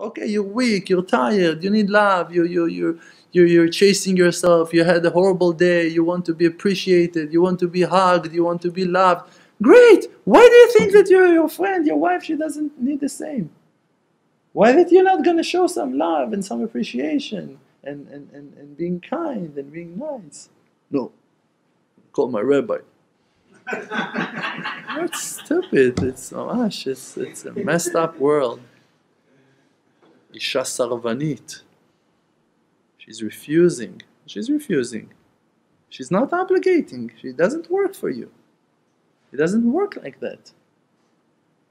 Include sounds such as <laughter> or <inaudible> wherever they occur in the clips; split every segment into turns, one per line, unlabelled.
Okay, you're weak, you're tired, you need love, you, you, you, you're, you're chasing yourself, you had a horrible day, you want to be appreciated, you want to be hugged, you want to be loved. Great! Why do you think that your, your friend, your wife, she doesn't need the same? Why that you're not going to show some love and some appreciation and, and, and, and being kind and being nice? No. Call my rabbi. <laughs> That's stupid. It's oh, mamash. It's, it's a messed up world. Isha sarvanit. She's refusing. She's refusing. She's not obligating. She doesn't work for you. It doesn't work like that.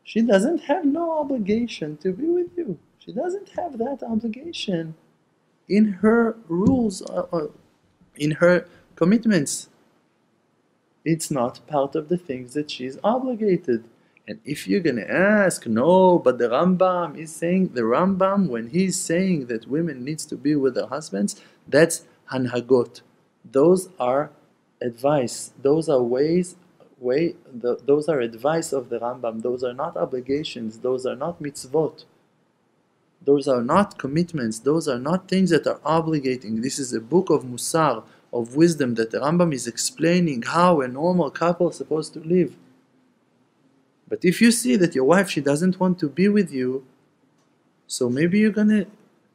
She doesn't have no obligation to be with you. She doesn't have that obligation in her rules, uh, uh, in her commitments. It's not part of the things that she's obligated. And if you're gonna ask, no, but the Rambam is saying the Rambam when he's saying that women needs to be with their husbands, that's hanhagot. Those are advice. Those are ways way the, those are advice of the Rambam. Those are not obligations. Those are not mitzvot. Those are not commitments. Those are not things that are obligating. This is a book of Musar, of wisdom, that the Rambam is explaining how a normal couple is supposed to live. But if you see that your wife, she doesn't want to be with you, so maybe you're going to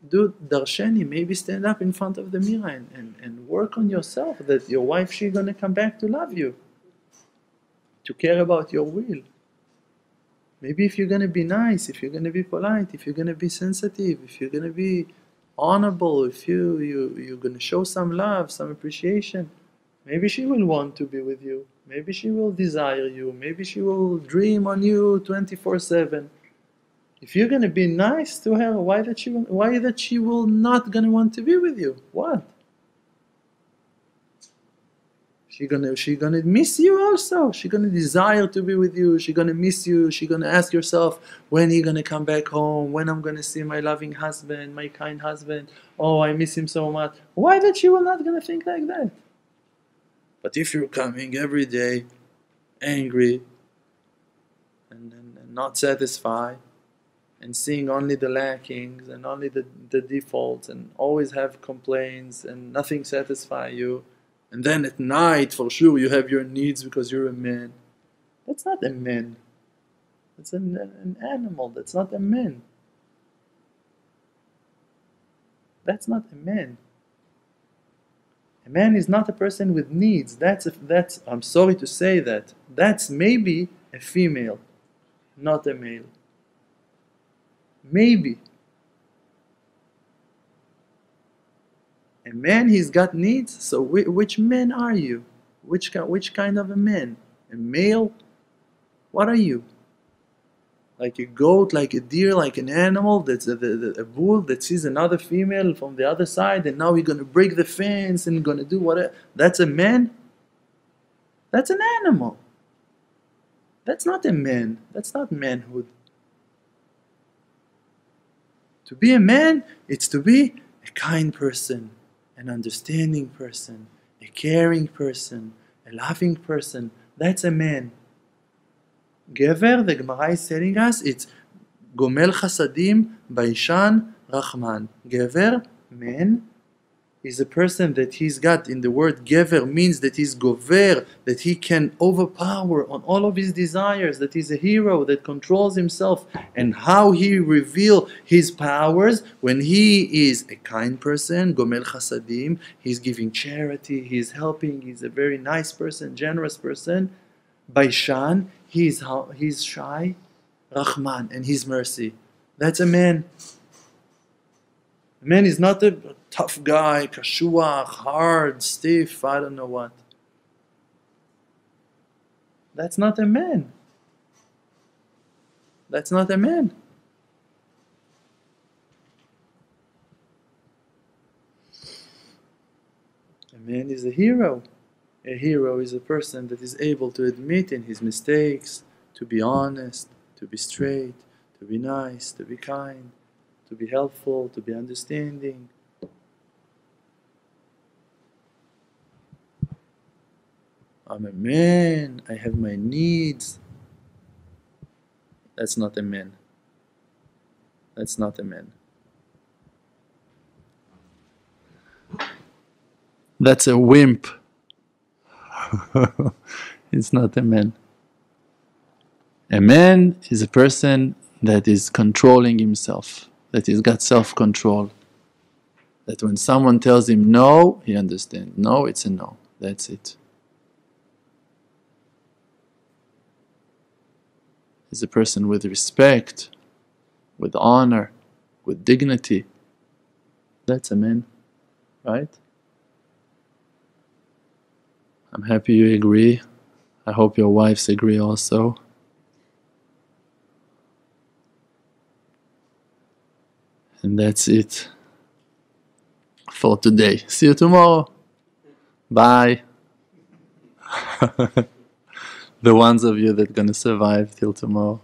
do darshani, maybe stand up in front of the mirror and, and, and work on yourself that your wife, she's going to come back to love you, to care about your will. Maybe if you're going to be nice, if you're going to be polite, if you're going to be sensitive, if you're going to be honorable, if you, you, you're going to show some love, some appreciation, maybe she will want to be with you. Maybe she will desire you. Maybe she will dream on you 24 7. If you're going to be nice to her, why that she will, why that she will not going to want to be with you? What? She gonna she gonna miss you also. She gonna desire to be with you. She gonna miss you. She gonna ask yourself when you gonna come back home. When I'm gonna see my loving husband, my kind husband. Oh, I miss him so much. Why that she will not gonna think like that? But if you're coming every day, angry, and, and, and not satisfied, and seeing only the lackings and only the, the defaults, and always have complaints and nothing satisfy you and then at night, for sure, you have your needs because you're a man. That's not a man. That's an, an animal. That's not a man. That's not a man. A man is not a person with needs. That's a, that's. I'm sorry to say that. That's maybe a female, not a male. Maybe. A man, he's got needs. So which man are you? Which, which kind of a man? A male? What are you? Like a goat, like a deer, like an animal, that's a, a, a bull that sees another female from the other side and now we're to break the fence and to do whatever. That's a man? That's an animal. That's not a man. That's not manhood. To be a man, it's to be a kind person, an understanding person, a caring person, a loving person. That's a man. Gever, the Gemara is telling us, it's Gomel Chasadim, Baishan, Rahman. Gever, man, is a person that he's got in the word gever means that he's gover, that he can overpower on all of his desires, that he's a hero that controls himself, and how he reveal his powers when he is a kind person, gomel chasadim, he's giving charity, he's helping, he's a very nice person, generous person. By He's he's shy, Rahman, and his mercy. That's a man. A man is not a tough guy, kashuach, hard, stiff, I don't know what. That's not a man. That's not a man. A man is a hero. A hero is a person that is able to admit in his mistakes, to be honest, to be straight, to be nice, to be kind, to be helpful, to be understanding. I'm a man, I have my needs. That's not a man. That's not a man. That's a wimp. <laughs> it's not a man. A man is a person that is controlling himself, that he's got self control. That when someone tells him no, he understands. No, it's a no. That's it. He's a person with respect, with honor, with dignity. That's a man, right? I'm happy you agree. I hope your wives agree also. And that's it for today. See you tomorrow. Bye. <laughs> the ones of you that gonna survive till tomorrow.